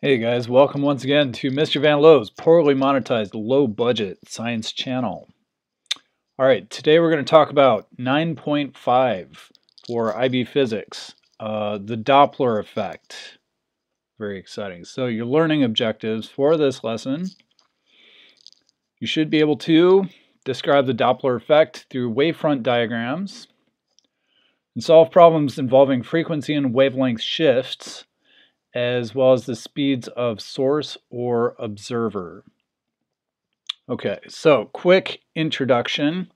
Hey guys, welcome once again to Mr. Van Loh's poorly monetized low budget science channel. All right, today we're going to talk about 9.5 for IB Physics, uh, the Doppler effect. Very exciting. So your learning objectives for this lesson, you should be able to describe the Doppler effect through wavefront diagrams and solve problems involving frequency and wavelength shifts as well as the speeds of source or observer. Okay, so quick introduction.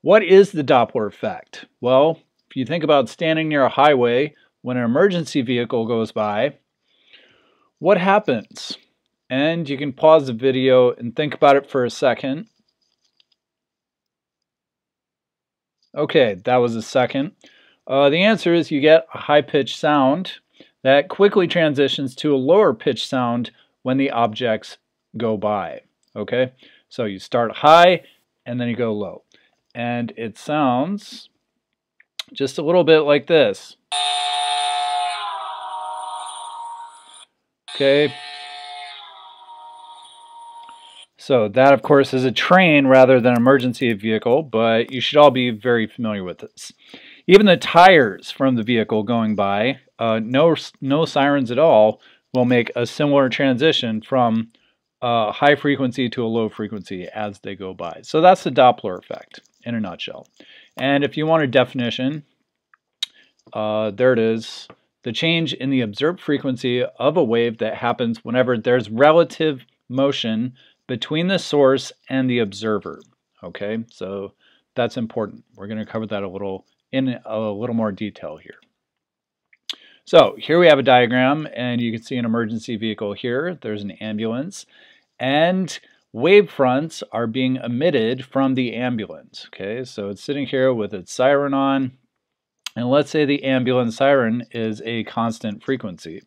What is the Doppler effect? Well, if you think about standing near a highway when an emergency vehicle goes by, what happens? And you can pause the video and think about it for a second. Okay, that was a second. Uh, the answer is you get a high-pitched sound that quickly transitions to a lower pitch sound when the objects go by. Okay, so you start high and then you go low. And it sounds just a little bit like this. Okay. So that, of course, is a train rather than an emergency vehicle, but you should all be very familiar with this. Even the tires from the vehicle going by, uh, no, no sirens at all, will make a similar transition from a high frequency to a low frequency as they go by. So that's the Doppler effect in a nutshell. And if you want a definition, uh, there it is. The change in the observed frequency of a wave that happens whenever there's relative motion between the source and the observer. Okay, so that's important. We're going to cover that a little in a little more detail here. So here we have a diagram and you can see an emergency vehicle here. There's an ambulance and wave fronts are being emitted from the ambulance. Okay, so it's sitting here with its siren on and let's say the ambulance siren is a constant frequency.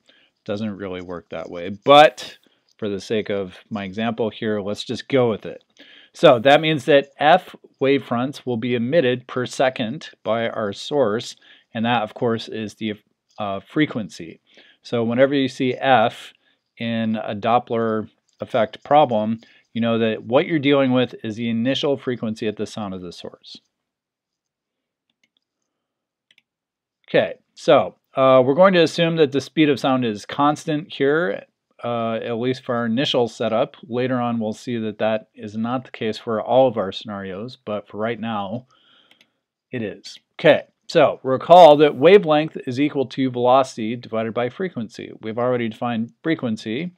Doesn't really work that way, but for the sake of my example here, let's just go with it. So that means that f wavefronts will be emitted per second by our source, and that, of course, is the uh, frequency. So whenever you see f in a Doppler effect problem, you know that what you're dealing with is the initial frequency at the sound of the source. Okay, so uh, we're going to assume that the speed of sound is constant here uh, at least for our initial setup. Later on, we'll see that that is not the case for all of our scenarios, but for right now, it is. Okay, so recall that wavelength is equal to velocity divided by frequency. We've already defined frequency,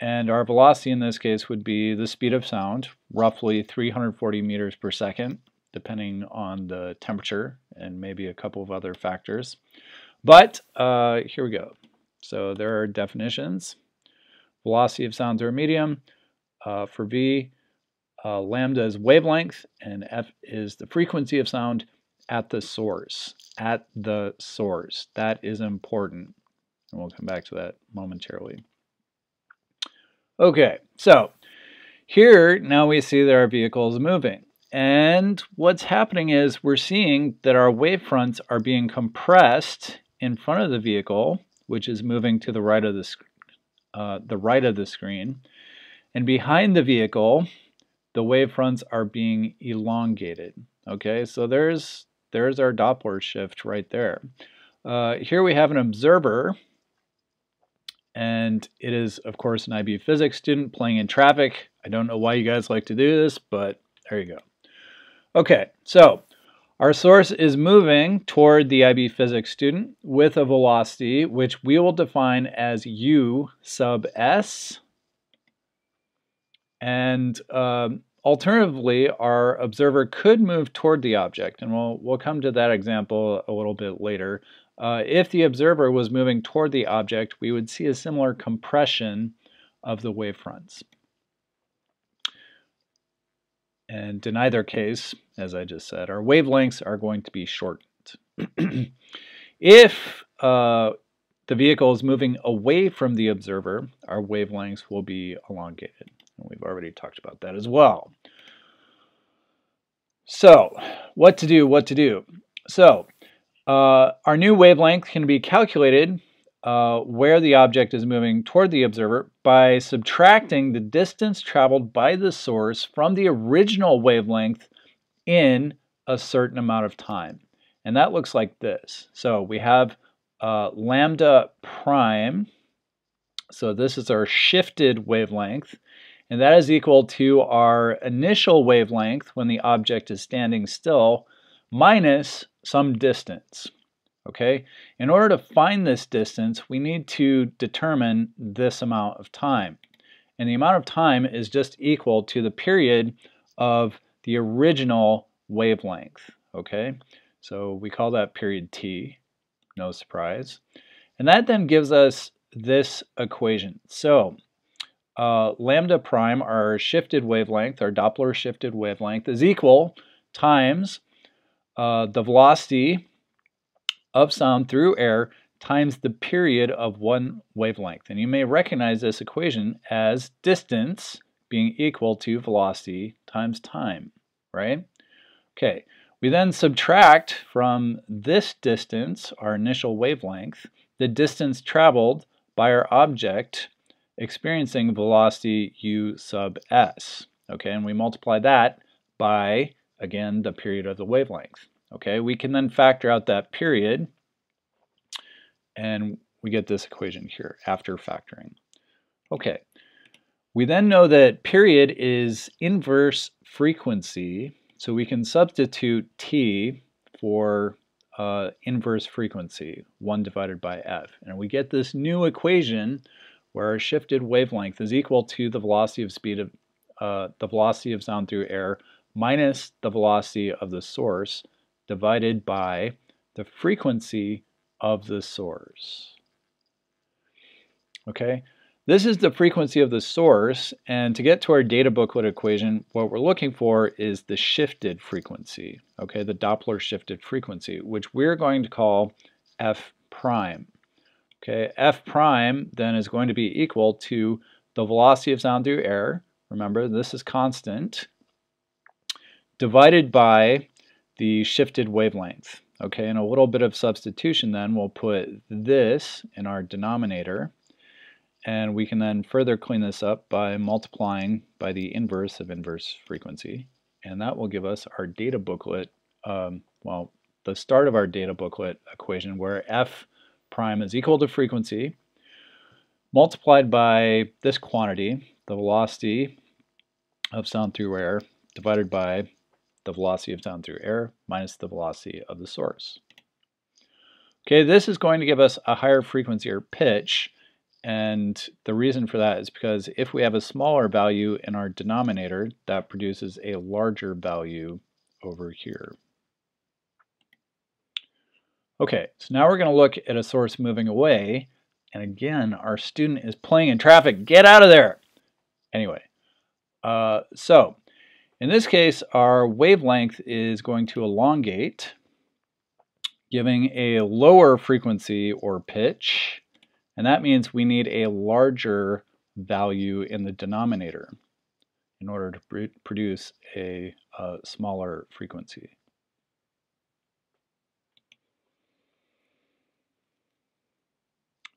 and our velocity in this case would be the speed of sound, roughly 340 meters per second, depending on the temperature and maybe a couple of other factors. But uh, here we go. So there are definitions velocity of sound through a medium. Uh, for V, uh, lambda is wavelength, and F is the frequency of sound at the source. At the source. That is important. And we'll come back to that momentarily. Okay, so here now we see that our vehicle is moving. And what's happening is we're seeing that our wavefronts are being compressed in front of the vehicle, which is moving to the right of the uh, the right of the screen. And behind the vehicle, the wavefronts are being elongated. Okay, so there's there's our Doppler shift right there. Uh, here we have an observer, and it is, of course, an IB physics student playing in traffic. I don't know why you guys like to do this, but there you go. Okay, so our source is moving toward the IB physics student with a velocity which we will define as u sub s. And um, alternatively, our observer could move toward the object, and we'll, we'll come to that example a little bit later. Uh, if the observer was moving toward the object, we would see a similar compression of the wavefronts. And in either case, as I just said, our wavelengths are going to be shortened. if uh, the vehicle is moving away from the observer, our wavelengths will be elongated. And we've already talked about that as well. So, what to do, what to do? So, uh, our new wavelength can be calculated uh, where the object is moving toward the observer by subtracting the distance traveled by the source from the original wavelength in a certain amount of time. And that looks like this. So we have uh, lambda prime. So this is our shifted wavelength. And that is equal to our initial wavelength when the object is standing still minus some distance. Okay, in order to find this distance, we need to determine this amount of time. And the amount of time is just equal to the period of the original wavelength. Okay, so we call that period t, no surprise. And that then gives us this equation. So uh, lambda prime, our shifted wavelength, our Doppler shifted wavelength, is equal times uh, the velocity of sound through air times the period of one wavelength. And you may recognize this equation as distance being equal to velocity times time, right? Okay, we then subtract from this distance, our initial wavelength, the distance traveled by our object experiencing velocity u sub s. Okay, and we multiply that by, again, the period of the wavelength. Okay, we can then factor out that period and we get this equation here after factoring. Okay, we then know that period is inverse frequency, so we can substitute t for uh, inverse frequency, 1 divided by f. And we get this new equation where our shifted wavelength is equal to the velocity of speed of uh, the velocity of sound through air minus the velocity of the source divided by the frequency of the source. Okay, this is the frequency of the source, and to get to our data booklet equation, what we're looking for is the shifted frequency, okay, the Doppler shifted frequency, which we're going to call f prime. Okay, f prime then is going to be equal to the velocity of sound through air, remember this is constant, divided by the shifted wavelength. Okay, and a little bit of substitution then, we'll put this in our denominator, and we can then further clean this up by multiplying by the inverse of inverse frequency, and that will give us our data booklet, um, well, the start of our data booklet equation where f prime is equal to frequency multiplied by this quantity, the velocity of sound through air, divided by the velocity of sound through air minus the velocity of the source. Okay, this is going to give us a higher frequency or pitch, and the reason for that is because if we have a smaller value in our denominator, that produces a larger value over here. Okay, so now we're going to look at a source moving away, and again, our student is playing in traffic. Get out of there! Anyway, uh, so in this case, our wavelength is going to elongate, giving a lower frequency or pitch, and that means we need a larger value in the denominator in order to pr produce a, a smaller frequency.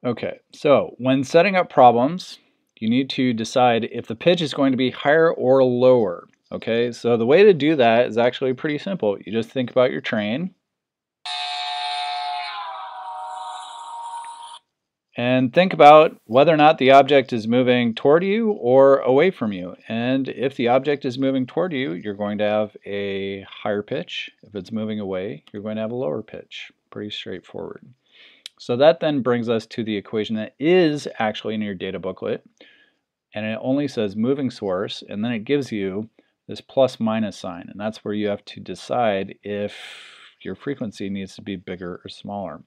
Okay, so when setting up problems, you need to decide if the pitch is going to be higher or lower. Okay, so the way to do that is actually pretty simple. You just think about your train. And think about whether or not the object is moving toward you or away from you. And if the object is moving toward you, you're going to have a higher pitch. If it's moving away, you're going to have a lower pitch. Pretty straightforward. So that then brings us to the equation that is actually in your data booklet. And it only says moving source, and then it gives you this plus minus sign. And that's where you have to decide if your frequency needs to be bigger or smaller.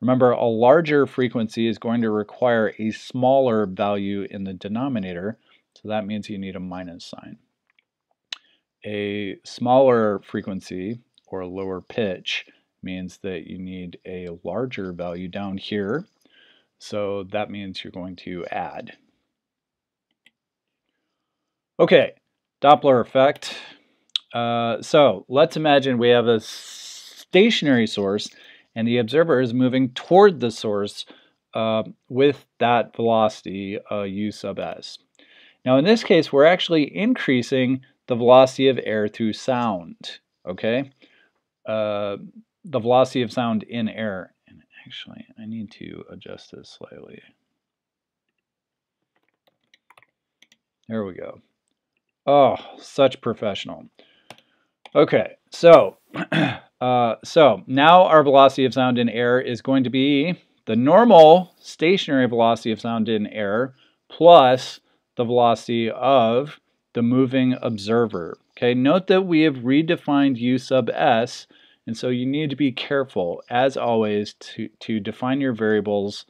Remember, a larger frequency is going to require a smaller value in the denominator, so that means you need a minus sign. A smaller frequency, or a lower pitch, means that you need a larger value down here, so that means you're going to add. Okay, Doppler effect. Uh, so let's imagine we have a stationary source and the observer is moving toward the source uh, with that velocity uh, u sub s. Now in this case, we're actually increasing the velocity of air through sound, okay? Uh, the velocity of sound in air. And actually, I need to adjust this slightly. There we go. Oh, such professional. Okay, so uh, so now our velocity of sound in air is going to be the normal stationary velocity of sound in air plus the velocity of the moving observer. Okay, note that we have redefined u sub s, and so you need to be careful, as always, to, to define your variables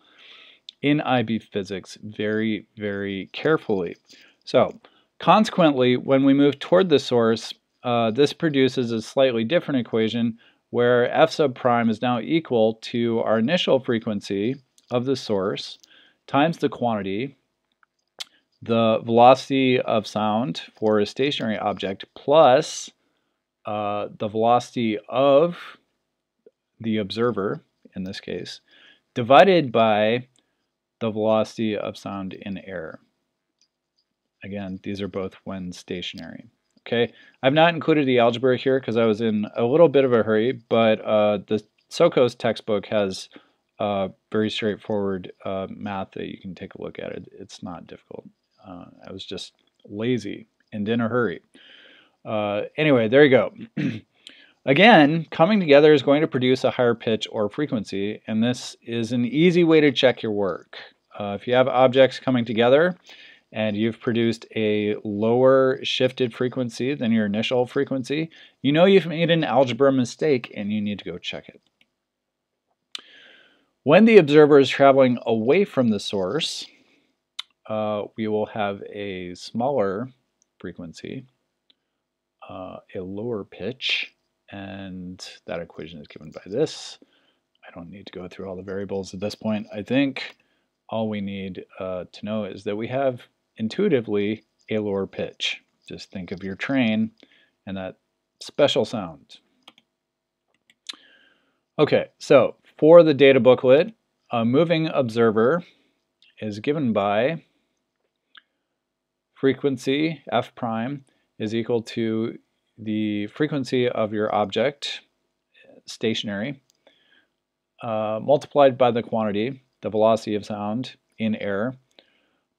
in IB physics very, very carefully. So, consequently, when we move toward the source, uh, this produces a slightly different equation where f sub prime is now equal to our initial frequency of the source times the quantity, the velocity of sound for a stationary object plus uh, the velocity of the observer, in this case, divided by the velocity of sound in air. Again, these are both when stationary. Okay, I've not included the algebra here because I was in a little bit of a hurry, but uh, the Tsokos textbook has uh, very straightforward uh, math that you can take a look at. It. It's not difficult. Uh, I was just lazy and in a hurry. Uh, anyway, there you go. Again, coming together is going to produce a higher pitch or frequency, and this is an easy way to check your work. Uh, if you have objects coming together, and you've produced a lower shifted frequency than your initial frequency, you know you've made an algebra mistake and you need to go check it. When the observer is traveling away from the source, uh, we will have a smaller frequency, uh, a lower pitch, and that equation is given by this. I don't need to go through all the variables at this point. I think all we need uh, to know is that we have intuitively a lower pitch. Just think of your train and that special sound. Okay, so for the data booklet, a moving observer is given by frequency f prime is equal to the frequency of your object, stationary, uh, multiplied by the quantity, the velocity of sound in air,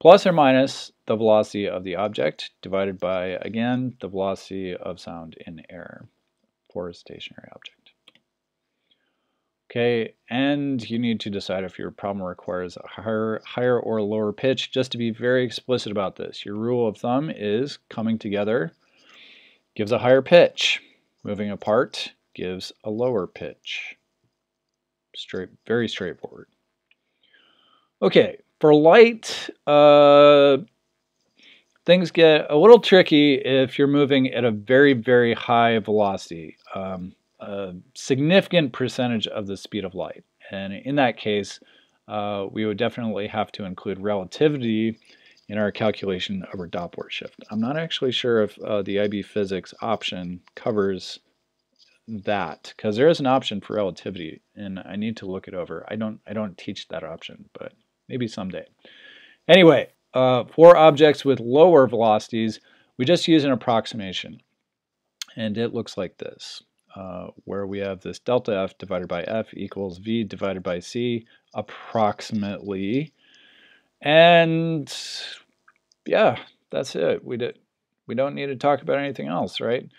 plus or minus the velocity of the object divided by, again, the velocity of sound in air for a stationary object. Okay, and you need to decide if your problem requires a higher, higher or lower pitch. Just to be very explicit about this, your rule of thumb is coming together gives a higher pitch. Moving apart gives a lower pitch. Straight, very straightforward. Okay, for light, uh, things get a little tricky if you're moving at a very, very high velocity, um, a significant percentage of the speed of light. And in that case, uh, we would definitely have to include relativity in our calculation of our Doppler shift. I'm not actually sure if uh, the IB physics option covers that because there is an option for relativity and I need to look it over. I don't I don't teach that option, but maybe someday. Anyway, uh, for objects with lower velocities, we just use an approximation. And it looks like this, uh, where we have this delta f divided by f equals v divided by c approximately. And yeah, that's it. We, did, we don't need to talk about anything else, right?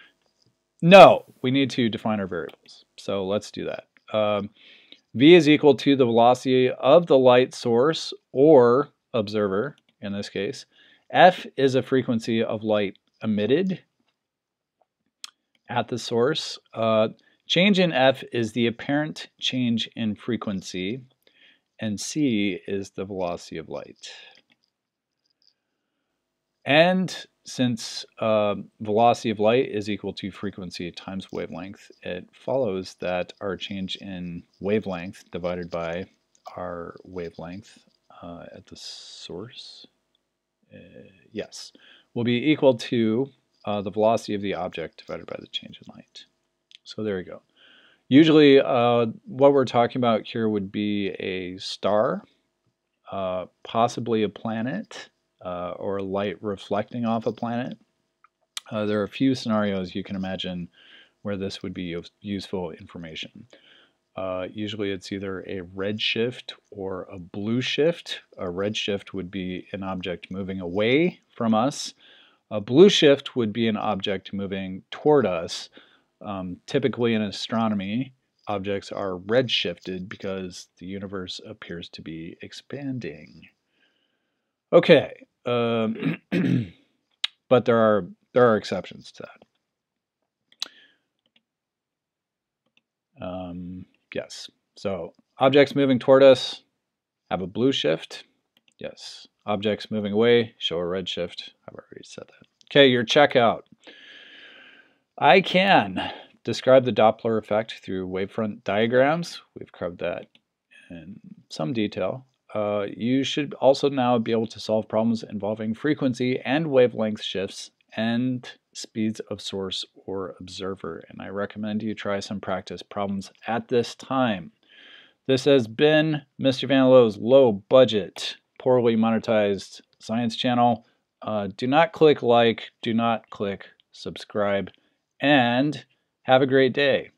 No, we need to define our variables. So let's do that. Um, v is equal to the velocity of the light source or observer in this case. F is a frequency of light emitted at the source. Uh, change in F is the apparent change in frequency, and C is the velocity of light. And since uh, velocity of light is equal to frequency times wavelength, it follows that our change in wavelength divided by our wavelength uh, at the source, uh, yes, will be equal to uh, the velocity of the object divided by the change in light. So there we go. Usually uh, what we're talking about here would be a star uh, possibly a planet uh, or light reflecting off a planet. Uh, there are a few scenarios you can imagine where this would be useful information. Uh, usually it's either a redshift or a blue shift. A redshift would be an object moving away from us. A blue shift would be an object moving toward us. Um, typically in astronomy, objects are redshifted because the universe appears to be expanding. Okay, um, but there are there are exceptions to that. Um, yes, so objects moving toward us have a blue shift. Yes, objects moving away show a red shift. I've already said that. Okay, your checkout. I can describe the Doppler effect through wavefront diagrams. We've covered that in some detail. Uh, you should also now be able to solve problems involving frequency and wavelength shifts and speeds of source or observer. And I recommend you try some practice problems at this time. This has been Mr. Van Loh's low budget, poorly monetized science channel. Uh, do not click like, do not click subscribe, and have a great day.